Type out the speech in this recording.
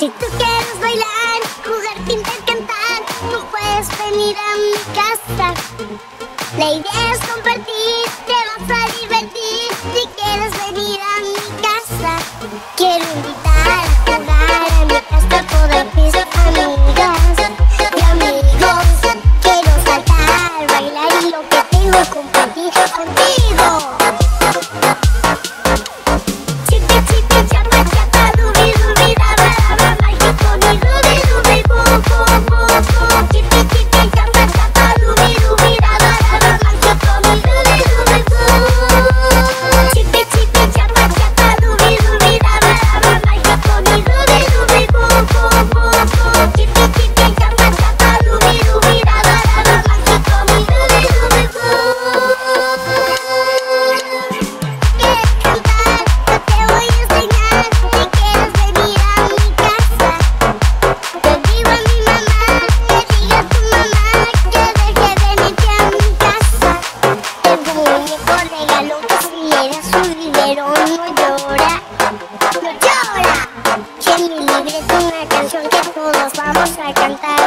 Si tú quieres bailar, jugar, pintar, cantar, tú puedes venir a mi casa. La idea es compartir, te vas a divertir. Si quieres venir a mi casa, quiero invitar a jugar a mi casa todas mis amigas y amigos. Quiero saltar, bailar y lo que tengo compartir contigo. Dinero no llora. No llora. Que mi libreta una canción Que todos vamos a cantar